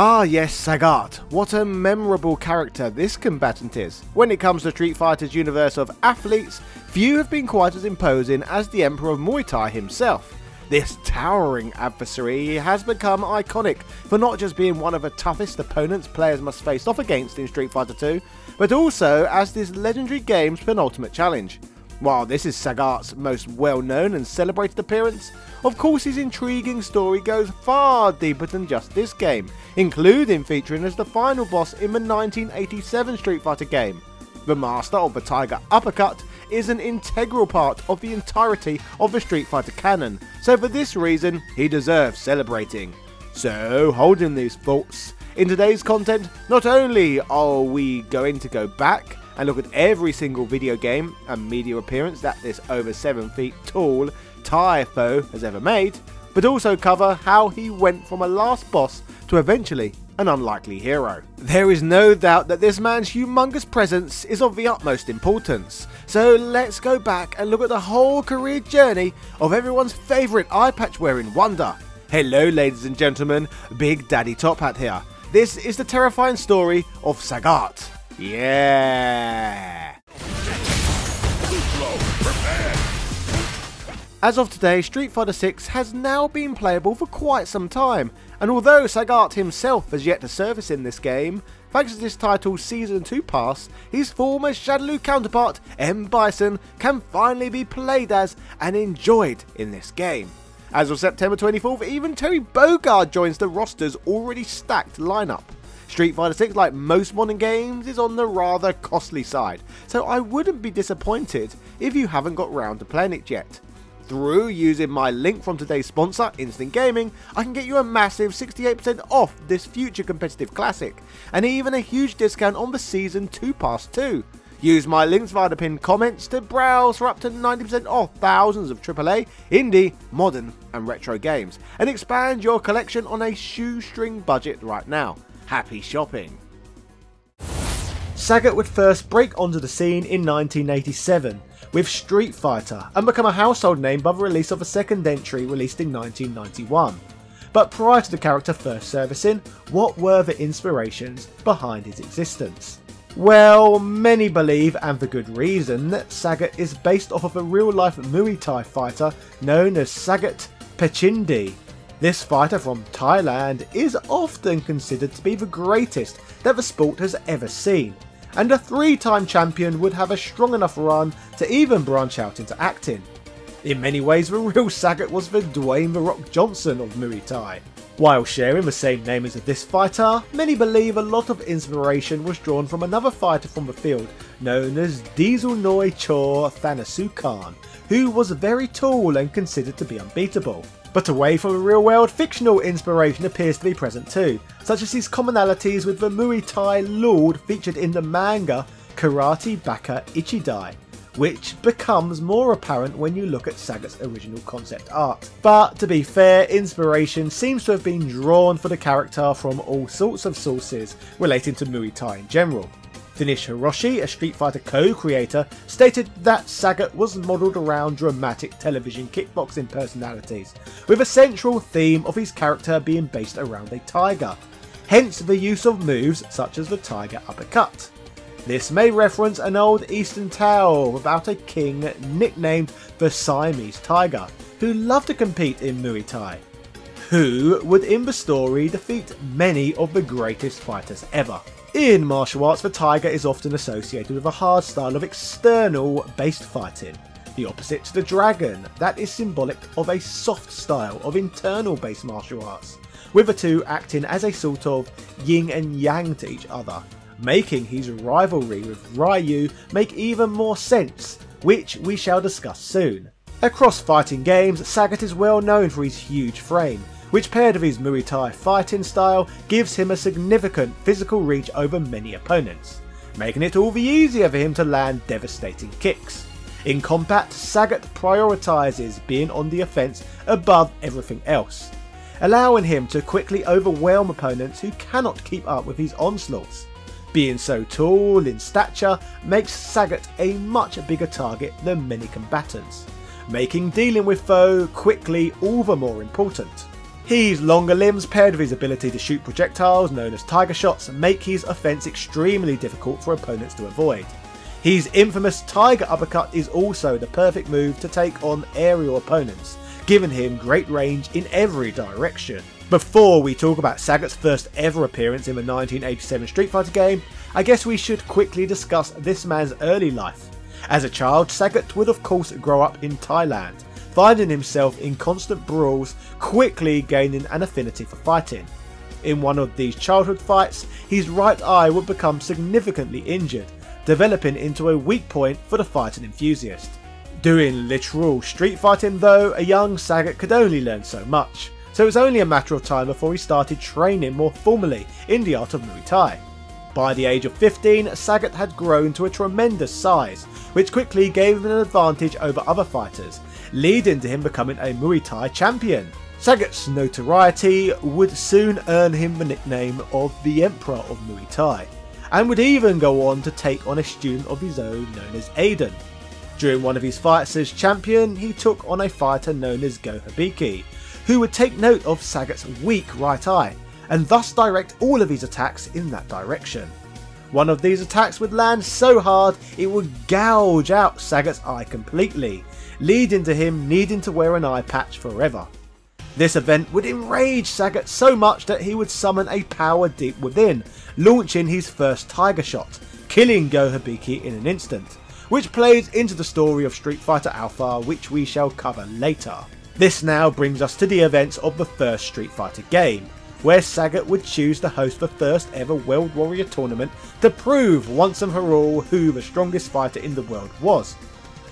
Ah yes, Sagat. What a memorable character this combatant is. When it comes to Street Fighter's universe of athletes, few have been quite as imposing as the Emperor of Muay Thai himself. This towering adversary has become iconic for not just being one of the toughest opponents players must face off against in Street Fighter 2, but also as this legendary game's penultimate challenge. While this is Sagat's most well known and celebrated appearance, of course his intriguing story goes far deeper than just this game, including featuring as the final boss in the 1987 Street Fighter game. The master of the Tiger Uppercut is an integral part of the entirety of the Street Fighter canon, so for this reason he deserves celebrating. So, holding these thoughts, in today's content, not only are we going to go back and look at every single video game and media appearance that this over 7 feet tall foe has ever made, but also cover how he went from a last boss to eventually an unlikely hero. There is no doubt that this man's humongous presence is of the utmost importance, so let's go back and look at the whole career journey of everyone's favourite eye patch wearing wonder. Hello ladies and gentlemen, Big Daddy Top Hat here. This is the terrifying story of Sagat. Yeah! As of today, Street Fighter 6 has now been playable for quite some time, and although Sagat himself has yet to surface in this game, thanks to this title's Season 2 pass, his former Shadaloo counterpart, M. Bison, can finally be played as and enjoyed in this game. As of September 24th, even Terry Bogard joins the roster's already stacked lineup. Street Fighter 6, like most modern games, is on the rather costly side, so I wouldn't be disappointed if you haven't got round to playing it yet. Through using my link from today's sponsor, Instant Gaming, I can get you a massive 68% off this future competitive classic, and even a huge discount on the Season 2 Pass too. Use my links via the pinned comments to browse for up to 90% off thousands of AAA, indie, modern, and retro games, and expand your collection on a shoestring budget right now. Happy shopping! Sagat would first break onto the scene in 1987 with Street Fighter and become a household name by the release of a second entry released in 1991. But prior to the character first servicing, what were the inspirations behind his existence? Well, many believe, and for good reason, that Sagat is based off of a real life Muay Thai fighter known as Sagat Petchyindee, this fighter from Thailand is often considered to be the greatest that the sport has ever seen, and a three-time champion would have a strong enough run to even branch out into acting. In many ways, the real Sagat was the Dwayne The Rock Johnson of Muay Thai. While sharing the same name as this fighter, many believe a lot of inspiration was drawn from another fighter from the field known as Diesel Noi Chor Thanasukarn, who was very tall and considered to be unbeatable. But away from the real world, fictional inspiration appears to be present too, such as his commonalities with the Muay Thai Lord featured in the manga Karate Baka Ichidai, which becomes more apparent when you look at Sagat's original concept art. But to be fair, inspiration seems to have been drawn for the character from all sorts of sources relating to Muay Thai in general. Dinesh Hiroshi, a Street Fighter co-creator, stated that Sagat was modelled around dramatic television kickboxing personalities, with a central theme of his character being based around a tiger, hence the use of moves such as the tiger uppercut. This may reference an old eastern tale about a king nicknamed the Siamese Tiger, who loved to compete in Muay Thai, who would in the story defeat many of the greatest fighters ever. In martial arts, the tiger is often associated with a hard style of external based fighting, the opposite to the dragon, that is symbolic of a soft style of internal based martial arts, with the two acting as a sort of yin and yang to each other, making his rivalry with Ryu make even more sense, which we shall discuss soon. Across fighting games, Sagat is well known for his huge frame, which paired with his Muay Thai fighting style gives him a significant physical reach over many opponents, making it all the easier for him to land devastating kicks. In combat, Sagat prioritises being on the offence above everything else, allowing him to quickly overwhelm opponents who cannot keep up with his onslaughts. Being so tall in stature makes Sagat a much bigger target than many combatants, making dealing with foe quickly all the more important. His longer limbs paired with his ability to shoot projectiles known as tiger shots make his offence extremely difficult for opponents to avoid. His infamous tiger uppercut is also the perfect move to take on aerial opponents, giving him great range in every direction. Before we talk about Sagat's first ever appearance in the 1987 Street Fighter game, I guess we should quickly discuss this man's early life. As a child, Sagat would of course grow up in Thailand, finding himself in constant brawls, quickly gaining an affinity for fighting. In one of these childhood fights, his right eye would become significantly injured, developing into a weak point for the fighting enthusiast. Doing literal street fighting though, a young Sagat could only learn so much, so it was only a matter of time before he started training more formally in the art of Muay Thai. By the age of 15, Sagat had grown to a tremendous size, which quickly gave him an advantage over other fighters, leading to him becoming a Muay Thai champion. Sagat's notoriety would soon earn him the nickname of the Emperor of Muay Thai, and would even go on to take on a student of his own known as Adon. During one of his fights as champion, he took on a fighter known as Go Hibiki, who would take note of Sagat's weak right eye, and thus direct all of his attacks in that direction. One of these attacks would land so hard it would gouge out Sagat's eye completely, leading to him needing to wear an eye patch forever. This event would enrage Sagat so much that he would summon a power deep within, launching his first Tiger Shot, killing Go Hibiki in an instant, which plays into the story of Street Fighter Alpha which we shall cover later. This now brings us to the events of the first Street Fighter game, where Sagat would choose to host the first ever World Warrior tournament to prove once and for all who the strongest fighter in the world was,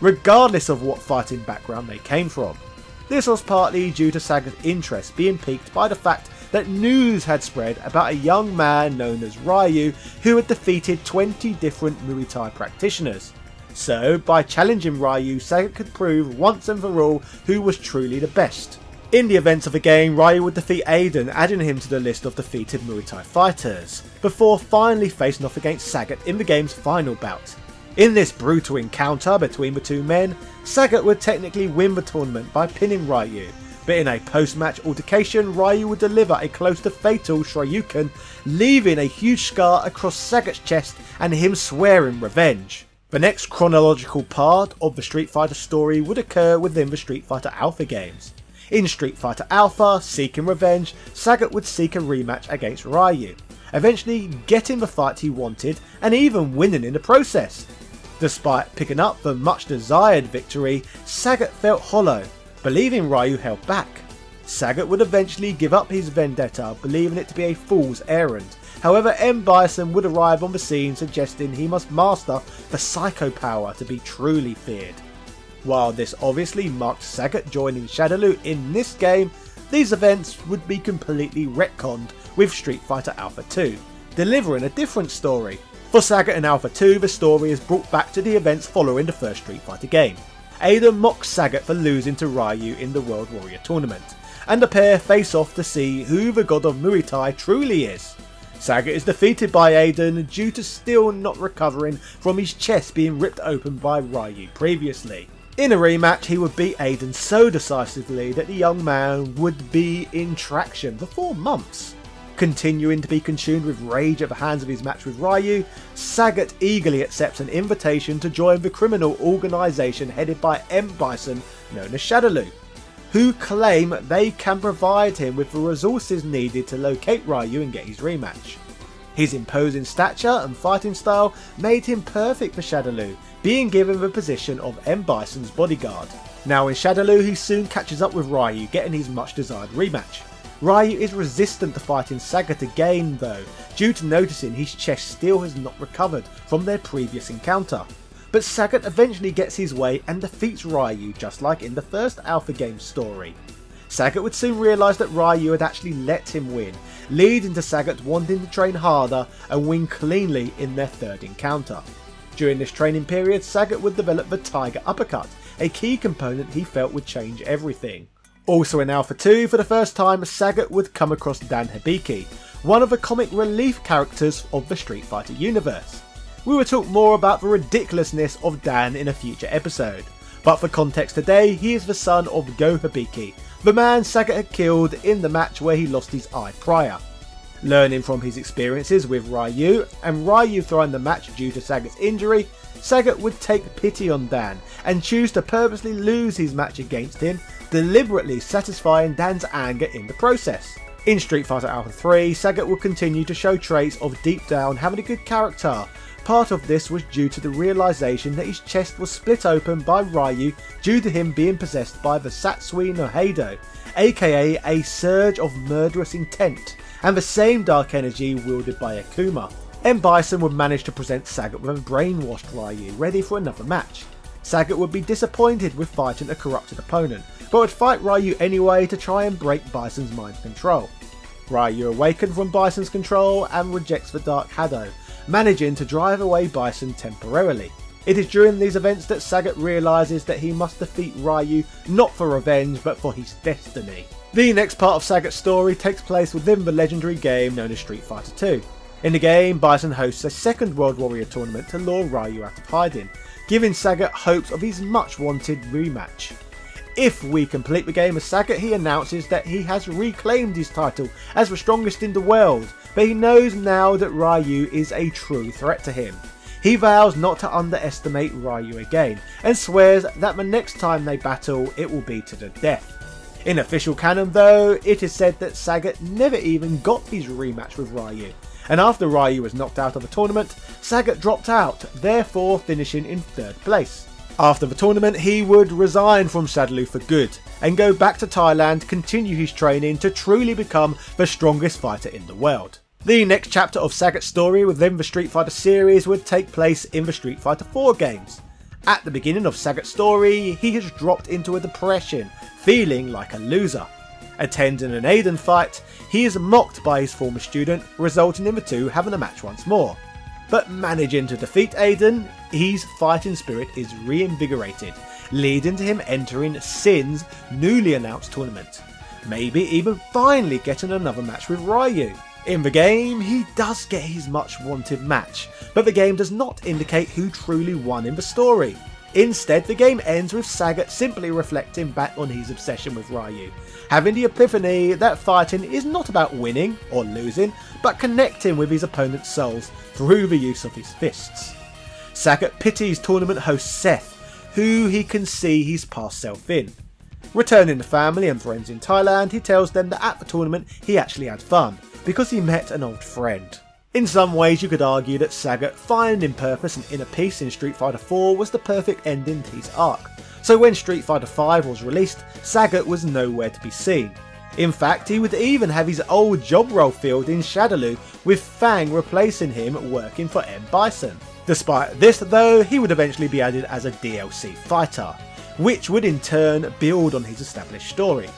regardless of what fighting background they came from. This was partly due to Sagat's interest being piqued by the fact that news had spread about a young man known as Ryu who had defeated 20 different Muay Thai practitioners. So, by challenging Ryu, Sagat could prove once and for all who was truly the best. In the events of the game, Ryu would defeat Adon, adding him to the list of defeated Muay Thai fighters, before finally facing off against Sagat in the game's final bout. In this brutal encounter between the two men, Sagat would technically win the tournament by pinning Ryu, but in a post-match altercation, Ryu would deliver a close to fatal Shoryuken, leaving a huge scar across Sagat's chest and him swearing revenge. The next chronological part of the Street Fighter story would occur within the Street Fighter Alpha games. In Street Fighter Alpha, seeking revenge, Sagat would seek a rematch against Ryu, eventually getting the fight he wanted and even winning in the process. Despite picking up the much desired victory, Sagat felt hollow, believing Ryu held back. Sagat would eventually give up his vendetta, believing it to be a fool's errand. However, M. Bison would arrive on the scene suggesting he must master the Psycho Power to be truly feared. While this obviously marked Sagat joining Shadaloo in this game, these events would be completely retconned with Street Fighter Alpha 2, delivering a different story. For Sagat and Alpha 2, the story is brought back to the events following the first Street Fighter game. Adon mocks Sagat for losing to Ryu in the World Warrior tournament, and the pair face off to see who the god of Muay Thai truly is. Sagat is defeated by Adon due to still not recovering from his chest being ripped open by Ryu previously. In a rematch, he would beat Adon so decisively that the young man would be in traction for four months. Continuing to be consumed with rage at the hands of his match with Ryu, Sagat eagerly accepts an invitation to join the criminal organisation headed by M. Bison known as Shadaloo, who claim they can provide him with the resources needed to locate Ryu and get his rematch. His imposing stature and fighting style made him perfect for Shadaloo, being given the position of M. Bison's bodyguard. Now in Shadaloo he soon catches up with Ryu getting his much desired rematch. Ryu is resistant to fighting Sagat again though, due to noticing his chest still has not recovered from their previous encounter. But Sagat eventually gets his way and defeats Ryu just like in the first Alpha game story. Sagat would soon realise that Ryu had actually let him win, leading to Sagat wanting to train harder and win cleanly in their third encounter. During this training period, Sagat would develop the Tiger Uppercut, a key component he felt would change everything. Also in Alpha 2, for the first time, Sagat would come across Dan Hibiki, one of the comic relief characters of the Street Fighter universe. We will talk more about the ridiculousness of Dan in a future episode, but for context today, he is the son of Go Hibiki, the man Sagat had killed in the match where he lost his eye prior. Learning from his experiences with Ryu, and Ryu throwing the match due to Sagat's injury, Sagat would take pity on Dan and choose to purposely lose his match against him, deliberately satisfying Dan's anger in the process. In Street Fighter Alpha 3, Sagat would continue to show traits of deep down having a good character. Part of this was due to the realisation that his chest was split open by Ryu due to him being possessed by the Satsui no Hado, aka a surge of murderous intent, and the same dark energy wielded by Akuma. M. Bison would manage to present Sagat with a brainwashed Ryu ready for another match. Sagat would be disappointed with fighting a corrupted opponent, but would fight Ryu anyway to try and break Bison's mind control. Ryu awakens from Bison's control and rejects the Dark Hado, managing to drive away Bison temporarily. It is during these events that Sagat realises that he must defeat Ryu not for revenge but for his destiny. The next part of Sagat's story takes place within the legendary game known as Street Fighter 2. In the game, Bison hosts a second World Warrior tournament to lure Ryu out of hiding, giving Sagat hopes of his much wanted rematch. If we complete the game as Sagat, he announces that he has reclaimed his title as the strongest in the world, but he knows now that Ryu is a true threat to him. He vows not to underestimate Ryu again, and swears that the next time they battle, it will be to the death. In official canon though, it is said that Sagat never even got his rematch with Ryu, and after Ryu was knocked out of the tournament, Sagat dropped out, therefore finishing in third place. After the tournament, he would resign from Shadaloo for good and go back to Thailand continue his training to truly become the strongest fighter in the world. The next chapter of Sagat's story within the Street Fighter series would take place in the Street Fighter 4 games. At the beginning of Sagat's story, he has dropped into a depression, feeling like a loser. Attending an Adon fight, he is mocked by his former student, resulting in the two having a match once more. But managing to defeat Adon, his fighting spirit is reinvigorated, leading to him entering Sin's newly announced tournament. Maybe even finally getting another match with Ryu. In the game, he does get his much wanted match, but the game does not indicate who truly won in the story. Instead, the game ends with Sagat simply reflecting back on his obsession with Ryu, having the epiphany that fighting is not about winning or losing, but connecting with his opponent's souls through the use of his fists. Sagat pities tournament host Seth, who he can see his past self in. Returning to family and friends in Thailand, he tells them that at the tournament he actually had fun, because he met an old friend. In some ways you could argue that Sagat finding purpose and inner peace in Street Fighter 4 was the perfect ending to his arc, so when Street Fighter 5 was released, Sagat was nowhere to be seen. In fact, he would even have his old job role filled in Shadaloo, with Fang replacing him working for M. Bison. Despite this though, he would eventually be added as a DLC fighter, which would in turn build on his established story.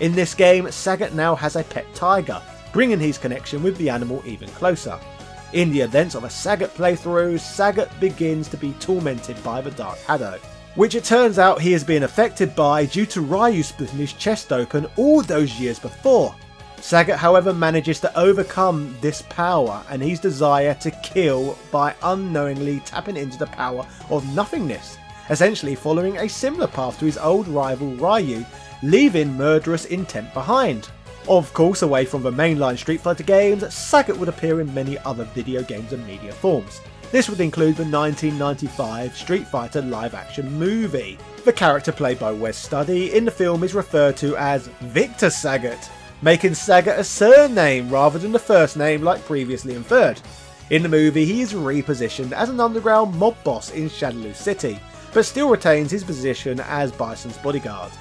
In this game, Sagat now has a pet tiger, bringing his connection with the animal even closer. In the events of a Sagat playthrough, Sagat begins to be tormented by the Dark Hado, which it turns out he has been affected by due to Ryu splitting his chest open all those years before. Sagat however manages to overcome this power and his desire to kill by unknowingly tapping into the power of nothingness, essentially following a similar path to his old rival Ryu, leaving murderous intent behind. Of course, away from the mainline Street Fighter games, Sagat would appear in many other video games and media forms. This would include the 1995 Street Fighter live action movie. The character played by Wes Studi in the film is referred to as Victor Sagat, making Sagat a surname rather than the first name like previously inferred. In the movie, he is repositioned as an underground mob boss in Shadaloo City, but still retains his position as Bison's bodyguard.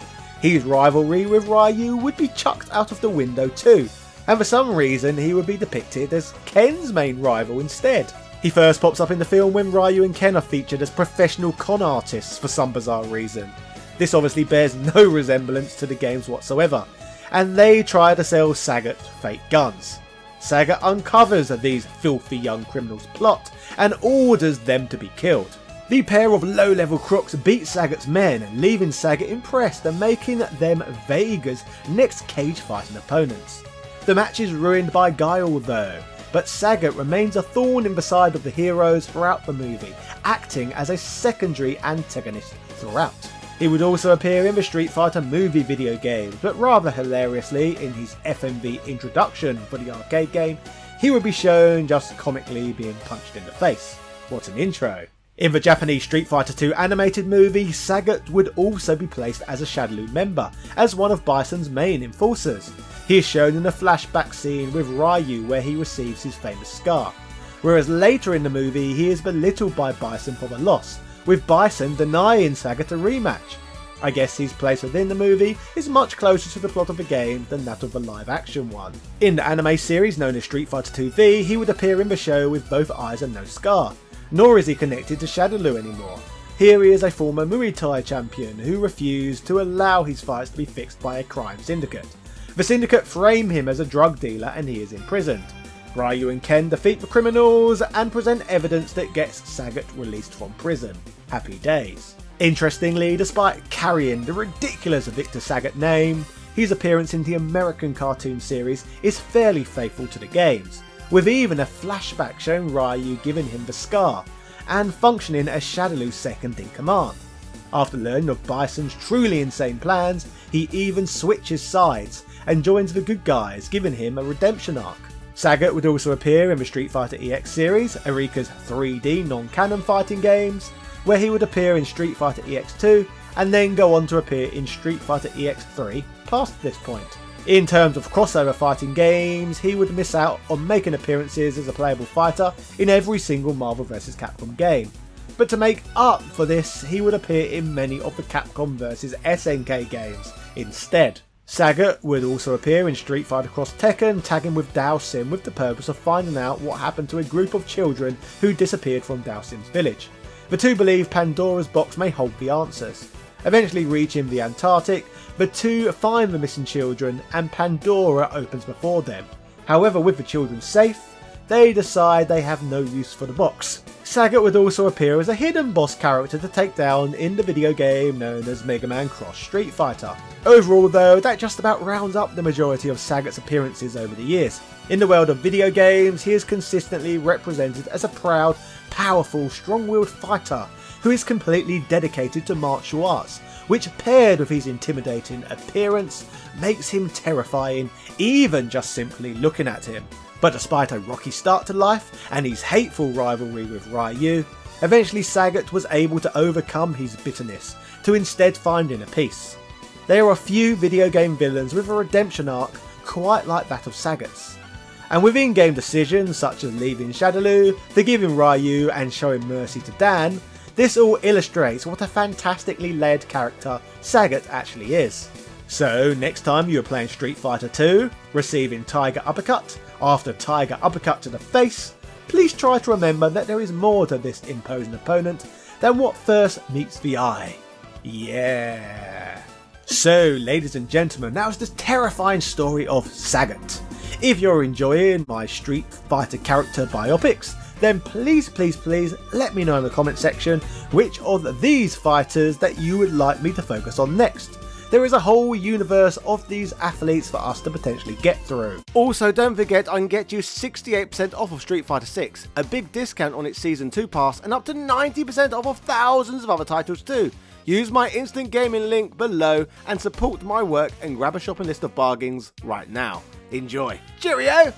His rivalry with Ryu would be chucked out of the window too, and for some reason he would be depicted as Ken's main rival instead. He first pops up in the film when Ryu and Ken are featured as professional con artists for some bizarre reason. This obviously bears no resemblance to the games whatsoever, and they try to sell Sagat fake guns. Sagat uncovers these filthy young criminals' plot and orders them to be killed. The pair of low-level crooks beat Sagat's men, leaving Sagat impressed and making them Vega's next cage fighting opponents. The match is ruined by Guile though, but Sagat remains a thorn in the side of the heroes throughout the movie, acting as a secondary antagonist throughout. He would also appear in the Street Fighter movie video games, but rather hilariously, in his FMV introduction for the arcade game, he would be shown just comically being punched in the face. What an intro. In the Japanese Street Fighter II animated movie, Sagat would also be placed as a Shadaloo member, as one of Bison's main enforcers. He is shown in a flashback scene with Ryu where he receives his famous scar, whereas later in the movie he is belittled by Bison for the loss, with Bison denying Sagat a rematch. I guess his place within the movie is much closer to the plot of the game than that of the live action one. In the anime series known as Street Fighter II V, he would appear in the show with both eyes and no scar, nor is he connected to Shadaloo anymore. Here he is a former Muay Thai champion who refused to allow his fights to be fixed by a crime syndicate. The syndicate frame him as a drug dealer and he is imprisoned. Ryu and Ken defeat the criminals and present evidence that gets Sagat released from prison. Happy days. Interestingly, despite carrying the ridiculous Victor Sagat name, his appearance in the American cartoon series is fairly faithful to the games, with even a flashback showing Ryu giving him the scar, and functioning as Shadaloo's second in command. After learning of Bison's truly insane plans, he even switches sides and joins the good guys, giving him a redemption arc. Sagat would also appear in the Street Fighter EX series, Arika's 3D non-canon fighting games, where he would appear in Street Fighter EX2 and then go on to appear in Street Fighter EX3 past this point. In terms of crossover fighting games, he would miss out on making appearances as a playable fighter in every single Marvel vs Capcom game. But to make up for this, he would appear in many of the Capcom vs SNK games instead. Sagat would also appear in Street Fighter Cross Tekken, tagging with Dhalsim with the purpose of finding out what happened to a group of children who disappeared from Dhalsim's village. The two believe Pandora's box may hold the answers. Eventually reaching the Antarctic, the two find the missing children and Pandora opens before them. However, with the children safe, they decide they have no use for the box. Sagat would also appear as a hidden boss character to take down in the video game known as Mega Man Cross Street Fighter. Overall though, that just about rounds up the majority of Sagat's appearances over the years. In the world of video games, he is consistently represented as a proud, powerful, strong-willed fighter who is completely dedicated to martial arts, which paired with his intimidating appearance makes him terrifying even just simply looking at him. But despite a rocky start to life and his hateful rivalry with Ryu, eventually Sagat was able to overcome his bitterness to instead find inner peace. There are a few video game villains with a redemption arc quite like that of Sagat's. And with in-game decisions such as leaving Shadaloo, forgiving Ryu and showing mercy to Dan, this all illustrates what a fantastically layered character Sagat actually is. So next time you are playing Street Fighter 2, receiving Tiger Uppercut, after Tiger Uppercut to the face, please try to remember that there is more to this imposing opponent than what first meets the eye. Yeah. So, ladies and gentlemen, that was the terrifying story of Sagat. If you're enjoying my Street Fighter character biopics, then please, please, please let me know in the comment section which of these fighters that you would like me to focus on next there is a whole universe of these athletes for us to potentially get through. Also, don't forget I can get you 68% off of Street Fighter 6, a big discount on its Season 2 pass, and up to 90% off of thousands of other titles too. Use my instant gaming link below and support my work and grab a shopping list of bargains right now. Enjoy. Cheerio!